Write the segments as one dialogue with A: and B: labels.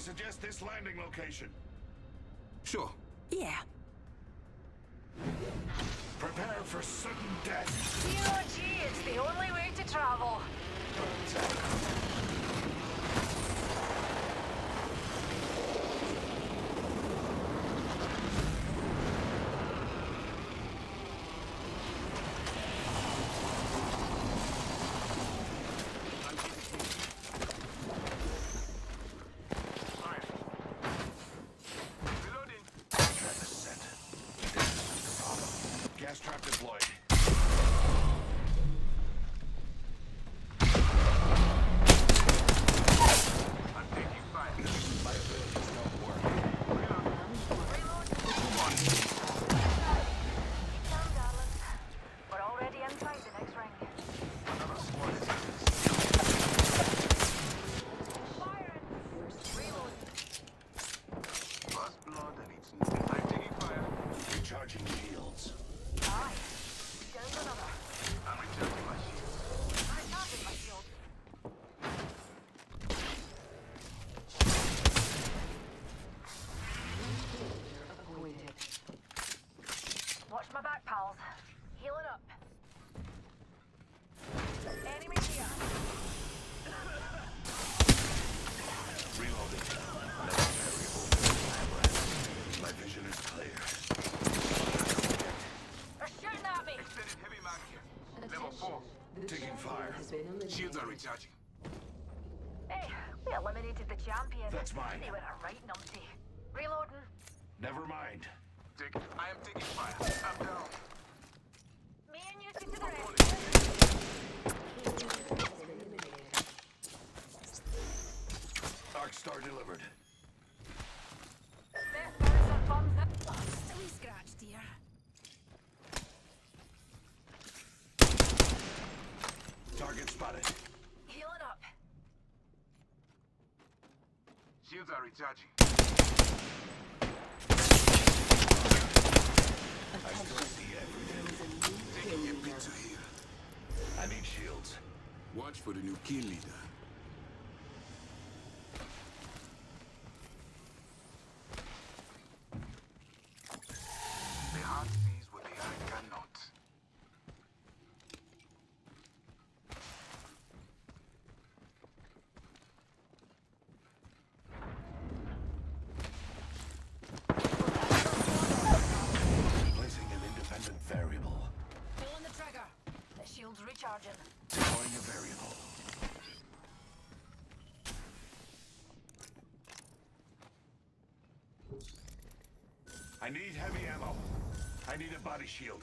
A: suggest this landing location.
B: Sure.
C: Yeah.
A: Prepare for sudden death.
D: Zero G is the only way to travel.
B: Reloading.
A: Trap is set. Gas trap deployed.
B: I'm taking fire.
A: My abilities don't work.
D: Calm, darling. We're already inside the next ring.
B: Another squad is
D: Firing. Reload.
B: First blood and it's I'm taking fire.
A: Recharging shields.
D: Aye. Down another.
B: I'm recharging my shields.
D: Recharging my shield. Watch my back, pals. Healing up. Enemy here.
A: Reloading. Necessary movement. My vision is clear.
D: They're shooting at me.
B: Extended heavy mag here. Level 4.
A: Taking fire.
B: Shields.
D: Hey, we eliminated the champion.
A: That's mine.
D: They were a right numpty. Reloading.
A: Never mind.
B: Take I am taking fire. I'm down.
D: Me and you two to the rest.
A: Arc Star delivered. I still see everything.
B: Taking a bit to heal.
A: I need shields.
B: Watch for the new kill leader. The heart sees what the eye cannot.
A: Placing an independent variable.
D: Pulling the trigger. The recharging.
A: Deploying a variable. I need heavy ammo. I need a body shield.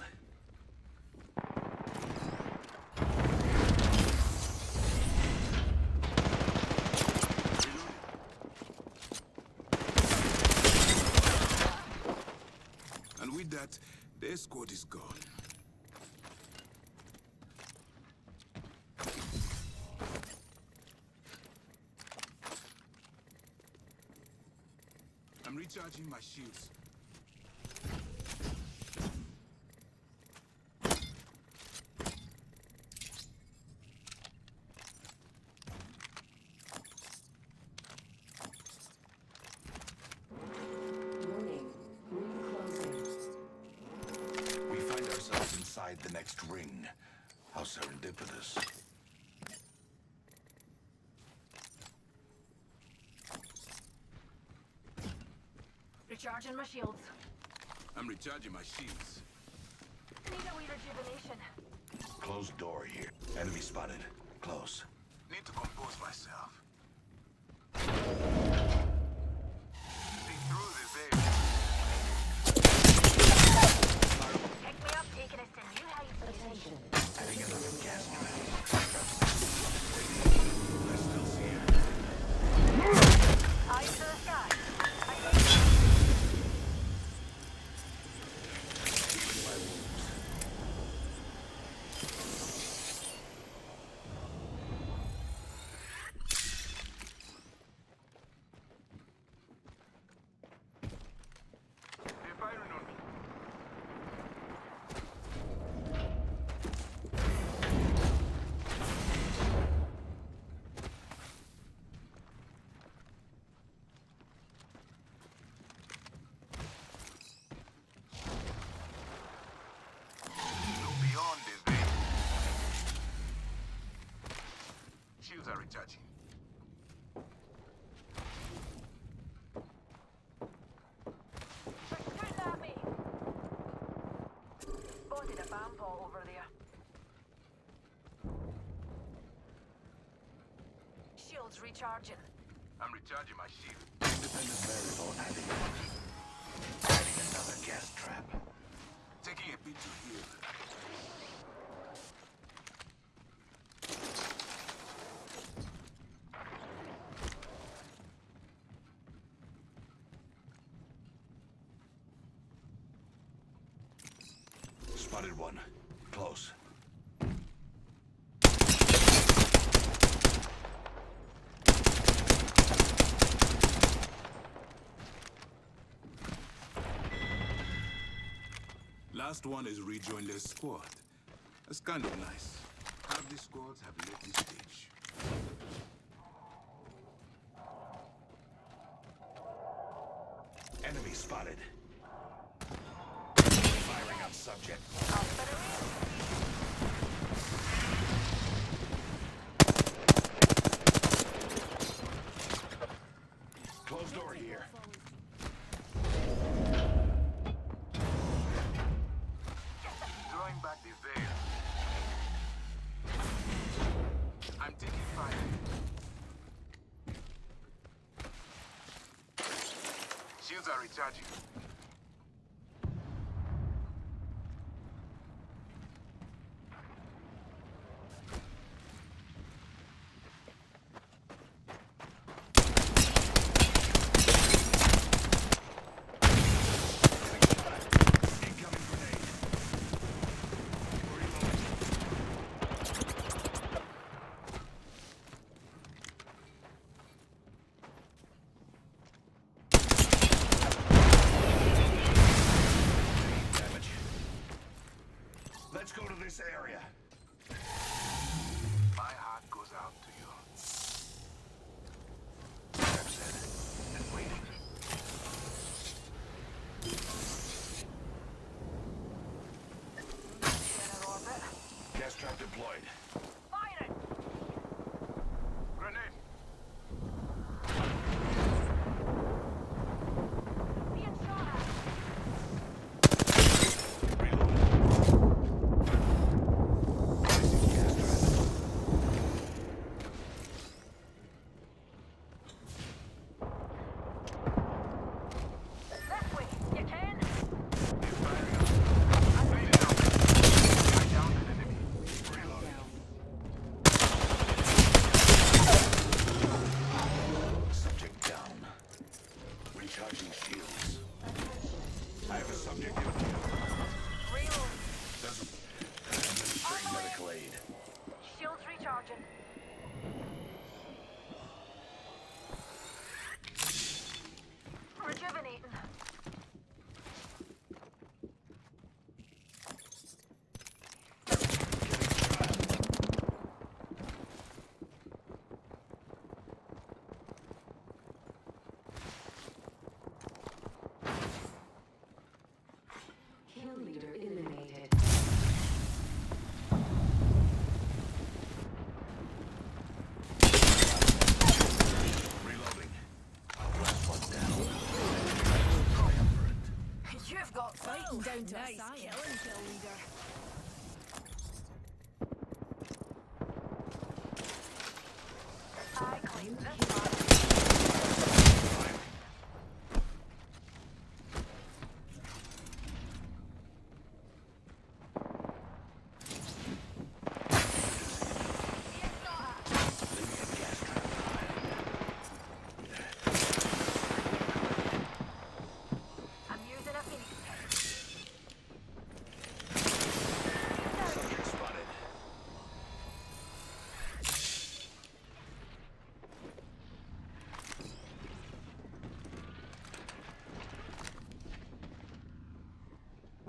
B: And with that, the escort is gone. I'm recharging my shields.
A: We find ourselves inside the next ring. How serendipitous.
D: Recharging my shields.
B: I'm recharging my shields.
D: Need a wee rejuvenation.
A: Closed door here. Enemy spotted. Close.
B: Need to compose myself. Recharging.
D: They're shooting me. Spotted a bomb ball over there. Shields recharging.
B: I'm recharging my shield.
A: Independent variable adding. Adding another gas trap.
B: Taking a bit to heal.
A: Spotted one. Close.
B: Last one is rejoin their squad. That's kind of nice. Half the squads have left this stage. Shields
D: got fighting down to
C: nice
D: a science.
C: killing, kill leader.
D: I claim this one. Being shot at.
A: Leaving a gas trap
D: I'm using a phoenix kit.
A: Subject spotted.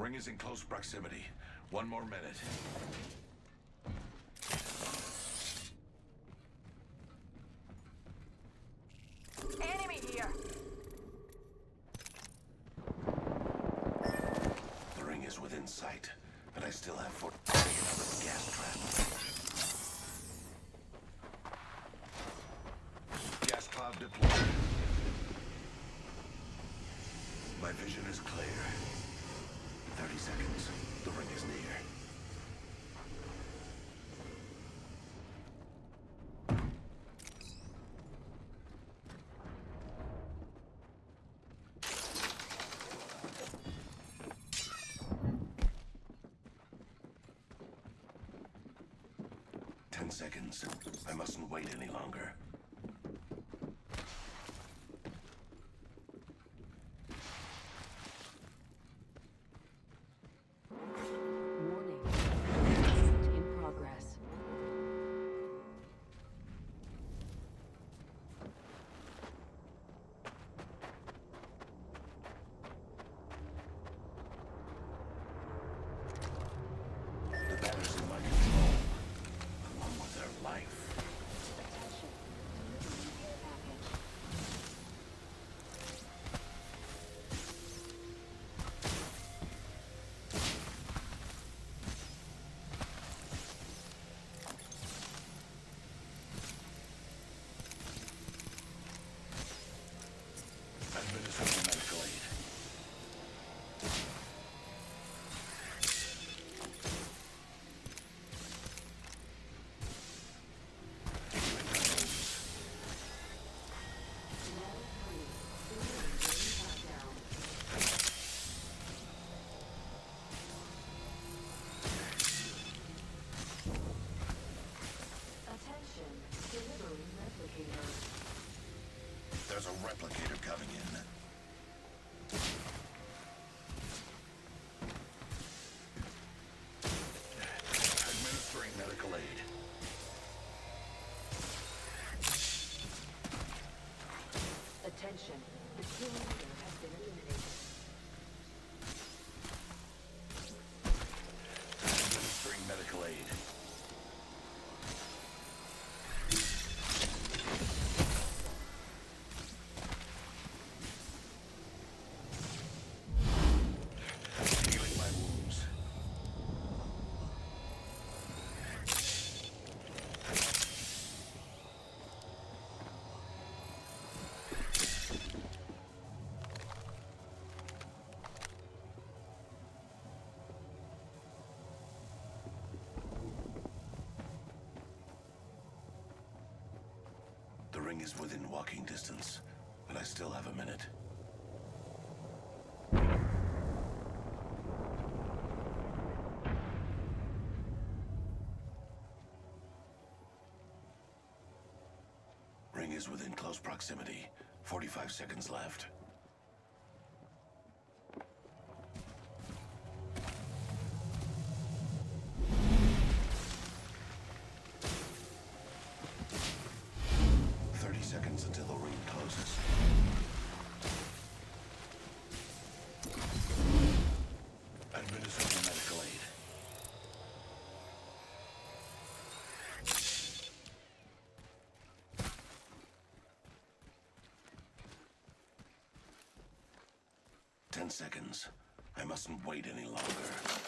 A: Ring is in close proximity. One more minute. seconds. I mustn't wait any longer.
E: ring
A: is within walking distance, but I still have a minute. Ring is within close proximity. 45 seconds left. seconds. I mustn't wait any longer.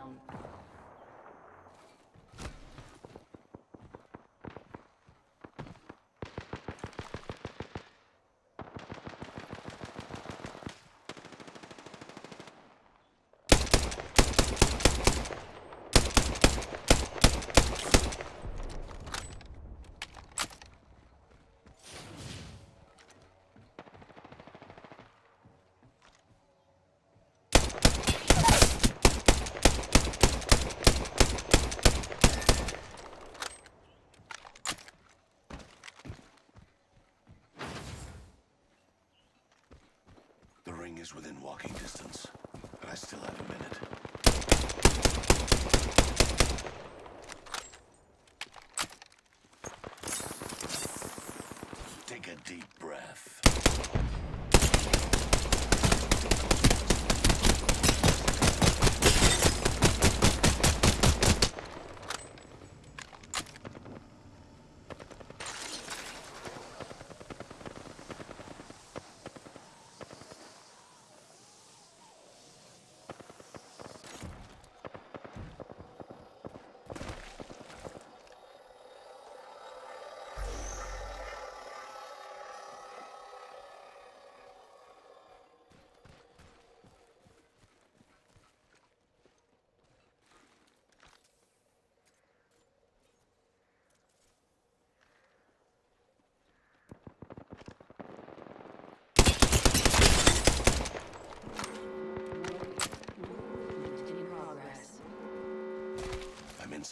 E: walking distance. I still have a minute.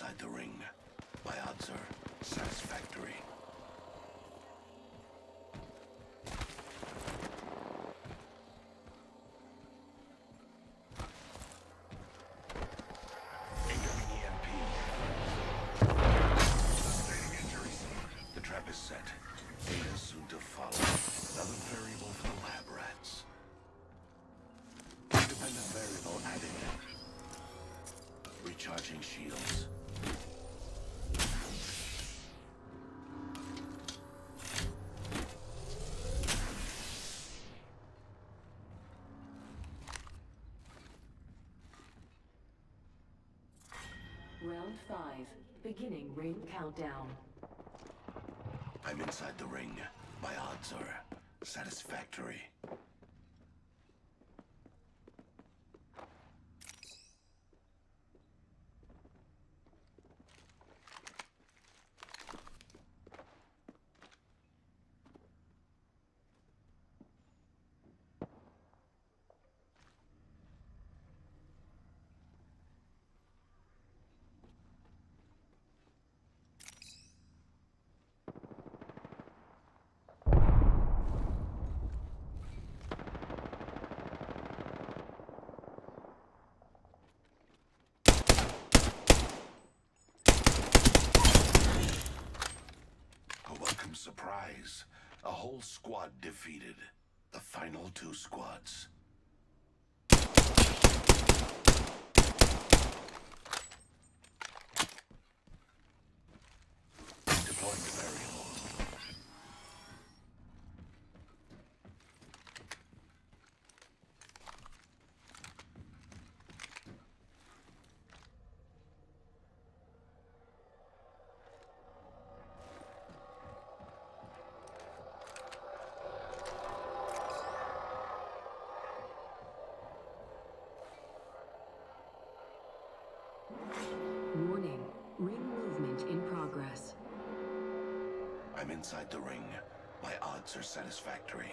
A: Inside the ring. My odds are satisfactory.
E: Five. Beginning ring countdown.
A: I'm inside the ring. My odds are satisfactory. A whole squad defeated. The final two squads. Deploying the variable.
E: Warning. Ring movement in progress.
A: I'm inside the ring. My odds are satisfactory.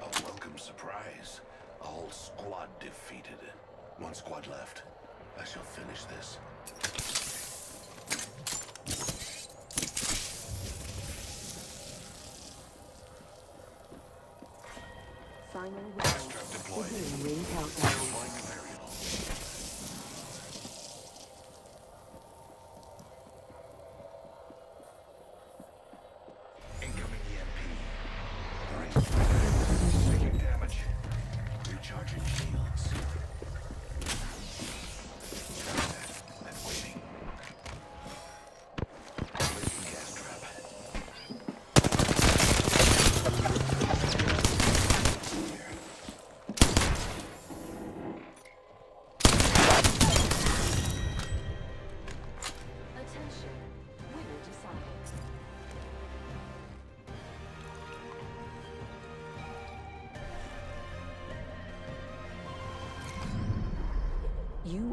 A: A welcome surprise. A whole squad defeated. One squad left. I shall finish this.
E: Final round. countdown.